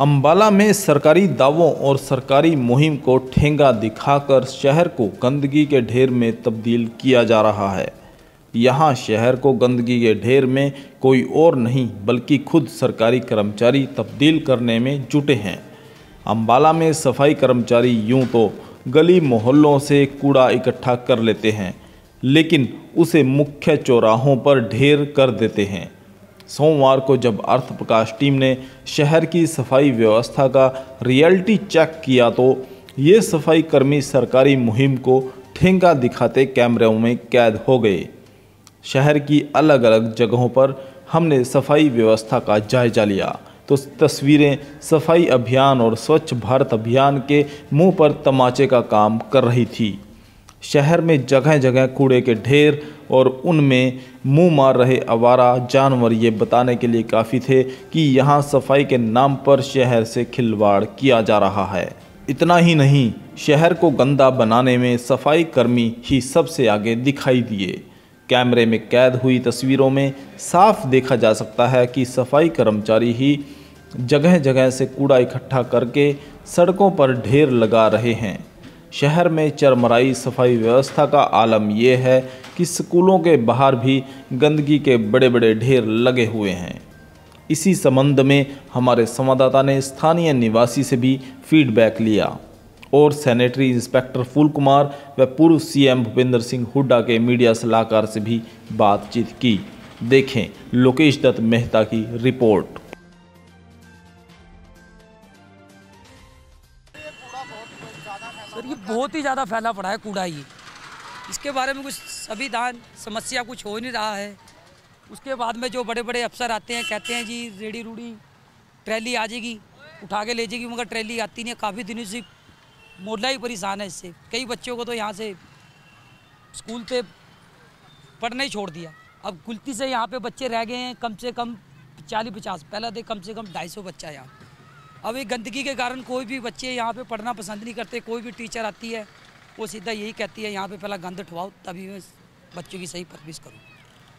अंबाला में सरकारी दावों और सरकारी मुहिम को ठेंगा दिखाकर शहर को गंदगी के ढेर में तब्दील किया जा रहा है। यहाँ शहर को गंदगी के ढेर में कोई और नहीं, बल्कि खुद सरकारी कर्मचारी तब्दील करने में जुटे हैं। अंबाला में सफ़ाई कर्मचारी यूँ तो गली मोहल्लों से कूड़ा इकट्ठा कर लेते हैं, लेकिन उसे मुख्य चौराहों पर ढेर कर देते हैं। सोमवार को जब अर्थ प्रकाश टीम ने शहर की सफ़ाई व्यवस्था का रियलिटी चेक किया तो ये सफ़ाई कर्मी सरकारी मुहिम को ठेंगा दिखाते कैमरों में कैद हो गए। शहर की अलग अलग जगहों पर हमने सफ़ाई व्यवस्था का जायजा लिया। तो तस्वीरें, सफ़ाई अभियान और स्वच्छ भारत अभियान के मुँह पर तमाचे का काम कर रही थी। शहर में जगह जगह कूड़े के ढेर और उनमें मुँह मार रहे आवारा जानवर ये बताने के लिए काफ़ी थे कि यहाँ सफ़ाई के नाम पर शहर से खिलवाड़ किया जा रहा है। इतना ही नहीं, शहर को गंदा बनाने में सफ़ाई कर्मी ही सबसे आगे दिखाई दिए। कैमरे में कैद हुई तस्वीरों में साफ़ देखा जा सकता है कि सफ़ाई कर्मचारी ही जगह जगह से कूड़ा इकट्ठा करके सड़कों पर ढेर लगा रहे हैं। शहर में चरमराई सफ़ाई व्यवस्था का आलम यह है कि स्कूलों के बाहर भी गंदगी के बड़े बड़े ढेर लगे हुए हैं। इसी संबंध में हमारे संवाददाता ने स्थानीय निवासी से भी फीडबैक लिया और सैनिटरी इंस्पेक्टर फूल कुमार व पूर्व सीएम भूपेंद्र सिंह हुड्डा के मीडिया सलाहकार से भी बातचीत की। देखें लोकेश दत्त मेहता की रिपोर्ट। सर, ये बहुत ही ज़्यादा फैला पड़ा है कूड़ा ये। इसके बारे में कुछ संविधान समस्या कुछ हो नहीं रहा है। उसके बाद में जो बड़े बड़े अफसर आते हैं, कहते हैं, जी, रेडी रूडी, ट्रैली आ जाएगी, उठा के ले जाएगी, मगर ट्रैली आती नहीं है। काफ़ी दिनों से मोहल्ला ही परेशान है इससे। कई बच्चों को तो यहाँ से स्कूल पे पढ़ना ही छोड़ दिया। अब गुलती से यहाँ पे बच्चे रह गए हैं, कम से कम चालीस पचास पहला थे कम से कम ढाई सौ बच्चा यहाँ। अब ये गंदगी के कारण कोई भी बच्चे यहाँ पे पढ़ना पसंद नहीं करते, कोई भी टीचर आती है, वो सीधा यही कहती है, यहाँ पे पहला गंद उठवाओ तभी मैं बच्चों की सही परवरिश करूँ।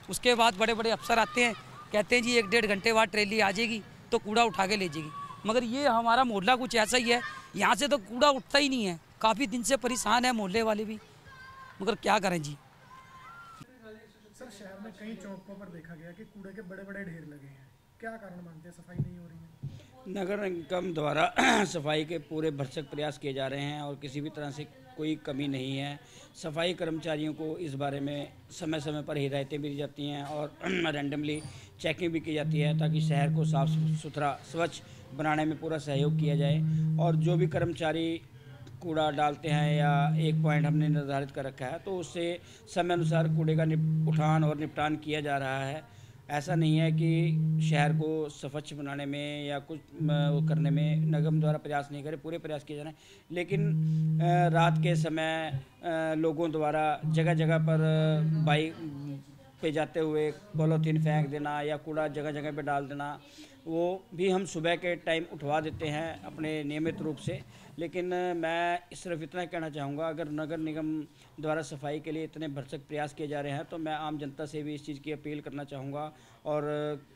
उसके बाद बड़े बड़े अफसर आते हैं, कहते हैं जी एक डेढ़ घंटे बाद ट्रेली आ जाएगी तो कूड़ा उठा के ले जाएगी। मगर ये हमारा मोहल्ला कुछ ऐसा ही है, यहाँ से तो कूड़ा उठता ही नहीं है। काफ़ी दिन से परेशान है मोहल्ले वाले भी। मगर क्या करें जी? सर, शहर में कई चौकों पर देखा गया कि कूड़े के बड़े बड़े ढेर लगे हैं। क्या कारण मानते हैं? सफ़ाई नहीं हो रही है। नगर निगम द्वारा सफ़ाई के पूरे भरसक प्रयास किए जा रहे हैं और किसी भी तरह से कोई कमी नहीं है। सफ़ाई कर्मचारियों को इस बारे में समय समय पर हिदायतें भी दी जाती हैं और रैंडमली चेकिंग भी की जाती है ताकि शहर को साफ़ सुथरा, स्वच्छ बनाने में पूरा सहयोग किया जाए। और जो भी कर्मचारी कूड़ा डालते हैं या एक पॉइंट हमने निर्धारित कर रखा है तो उससे समय अनुसार कूड़े का उठान और निपटान किया जा रहा है। ऐसा नहीं है कि शहर को स्वच्छ बनाने में या कुछ करने में नगम द्वारा प्रयास नहीं करे, पूरे प्रयास किए जा रहे हैं लेकिन रात के समय लोगों द्वारा जगह जगह पर बाइक पे जाते हुए पॉलोथीन फेंक देना या कूड़ा जगह जगह पे डाल देना, वो भी हम सुबह के टाइम उठवा देते हैं अपने नियमित रूप से। लेकिन मैं सिर्फ़ इतना कहना चाहूँगा, अगर नगर निगम द्वारा सफ़ाई के लिए इतने भरसक प्रयास किए जा रहे हैं तो मैं आम जनता से भी इस चीज़ की अपील करना चाहूँगा और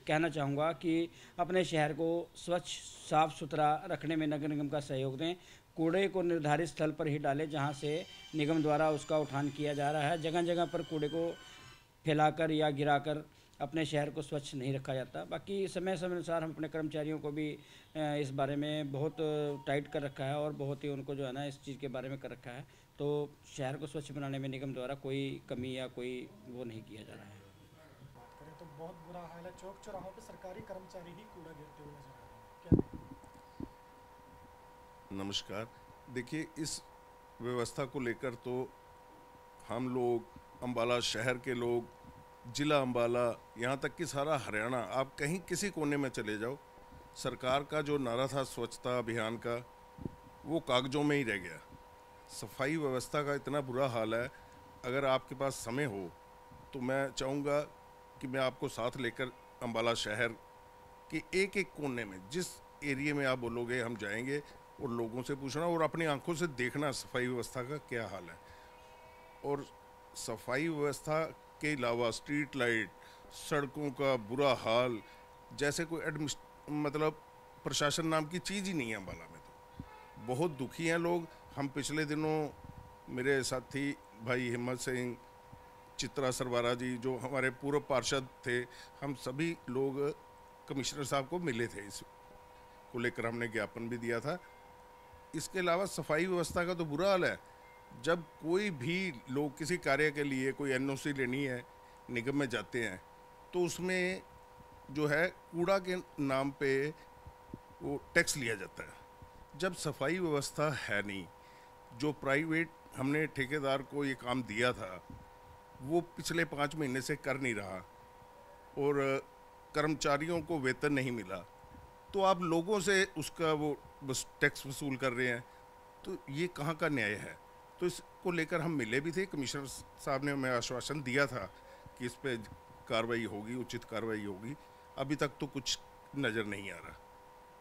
कहना चाहूँगा कि अपने शहर को स्वच्छ, साफ़ सुथरा रखने में नगर निगम का सहयोग दें। कूड़े को निर्धारित स्थल पर ही डालें जहाँ से निगम द्वारा उसका उठान किया जा रहा है। जगह जगह पर कूड़े को फैलाकर या गिराकर अपने शहर को स्वच्छ नहीं रखा जाता। बाकी समय समय अनुसार हम अपने कर्मचारियों को भी इस बारे में बहुत टाइट कर रखा है और बहुत ही उनको जो है ना इस चीज़ के बारे में कर रखा है। तो शहर को स्वच्छ बनाने में निगम द्वारा कोई कमी या कोई वो नहीं किया जा रहा है। तो बहुत बुरा हाल है। चौक चौराहों पर सरकारी कर्मचारी ही कूड़ा गिरते हुए नमस्कार। देखिए इस व्यवस्था को लेकर तो हम लोग अम्बाला शहर के लोग जिला अम्बाला यहाँ तक कि सारा हरियाणा, आप कहीं किसी कोने में चले जाओ, सरकार का जो नारा था स्वच्छता अभियान का, वो कागजों में ही रह गया। सफ़ाई व्यवस्था का इतना बुरा हाल है, अगर आपके पास समय हो तो मैं चाहूँगा कि मैं आपको साथ लेकर अम्बाला शहर के एक एक कोने में, जिस एरिए में आप बोलोगे हम जाएँगे, और लोगों से पूछना और अपनी आँखों से देखना सफ़ाई व्यवस्था का क्या हाल है। और सफ़ाई व्यवस्था के अलावा स्ट्रीट लाइट सड़कों का बुरा हाल, जैसे कोई एडमिस्ट मतलब प्रशासन नाम की चीज़ ही नहीं है अम्बाला में तो। बहुत दुखी हैं लोग। हम पिछले दिनों मेरे साथी भाई हिम्मत सिंह, चित्रा सरवारा जी, जो हमारे पूर्व पार्षद थे, हम सभी लोग कमिश्नर साहब को मिले थे। इस को लेकर हमने ज्ञापन भी दिया था। इसके अलावा सफ़ाई व्यवस्था का तो बुरा हाल है। जब कोई भी लोग किसी कार्य के लिए, कोई एनओसी लेनी है, निगम में जाते हैं तो उसमें जो है कूड़ा के नाम पे वो टैक्स लिया जाता है। जब सफ़ाई व्यवस्था है नहीं, जो प्राइवेट हमने ठेकेदार को ये काम दिया था, वो पिछले पाँच महीने से कर नहीं रहा और कर्मचारियों को वेतन नहीं मिला तो आप लोगों से उसका वो बस टैक्स वसूल कर रहे हैं तो ये कहाँ का न्याय है? तो इसको लेकर हम मिले भी थे। कमिश्नर साहब ने हमें आश्वासन दिया था कि इस पर कार्रवाई होगी, उचित कार्रवाई होगी। अभी तक तो कुछ नज़र नहीं आ रहा।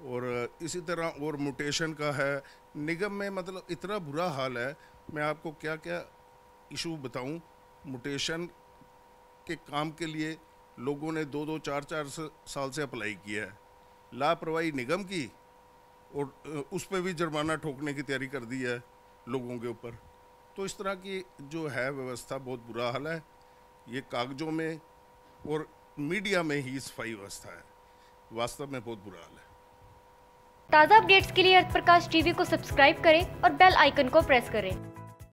और इसी तरह और मुटेशन का है। निगम में मतलब इतना बुरा हाल है, मैं आपको क्या क्या इशू बताऊँ? मुटेशन के काम के लिए लोगों ने दो दो चार चार साल से अप्लाई किया है। लापरवाही निगम की और उस पर भी जुर्माना ठोकने की तैयारी कर दी है। लोगों के ऊपर। तो इस तरह की जो है व्यवस्था बहुत बुरा हाल है। ये कागजों में और मीडिया में ही सफ़ाई व्यवस्था है। वास्तव में बहुत बुरा हाल है। ताज़ा अपडेट्स के लिए अर्थ प्रकाश टीवी को सब्सक्राइब करें और बेल आइकन को प्रेस करें।